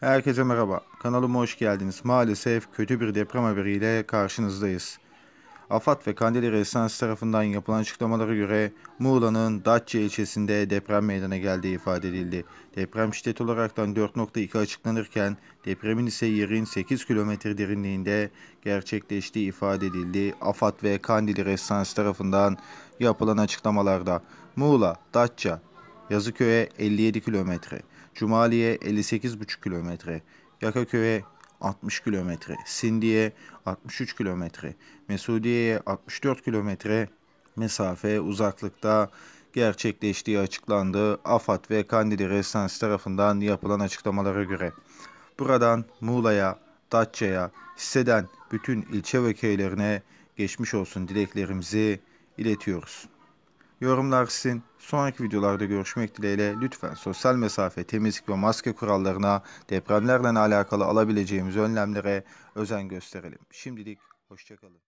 Herkese merhaba. Kanalıma hoş geldiniz. Maalesef kötü bir deprem haberiyle karşınızdayız. AFAD ve Kandili Residence tarafından yapılan açıklamalara göre Muğla'nın Datça ilçesinde deprem meydana geldiği ifade edildi. Deprem şiddeti olaraktan 4.2 açıklanırken depremin ise yerin 8 kilometre derinliğinde gerçekleştiği ifade edildi. AFAD ve Kandili Residence tarafından yapılan açıklamalarda Muğla, Datça, Yazıköy'e 57 kilometre, Cumali'ye 58,5 kilometre, Yakaköy'e 60 kilometre, Sindi'ye 63 kilometre, Mesudiye'ye 64 kilometre mesafe uzaklıkta gerçekleştiği açıklandı. AFAD ve Kandili Residence tarafından yapılan açıklamalara göre. Buradan Muğla'ya, Datça'ya, hisseden bütün ilçe ve köylerine geçmiş olsun dileklerimizi iletiyoruz. Yorumlar sizin. Sonraki videolarda görüşmek dileğiyle lütfen sosyal mesafe, temizlik ve maske kurallarına, depremlerle alakalı alabileceğimiz önlemlere özen gösterelim. Şimdilik hoşçakalın.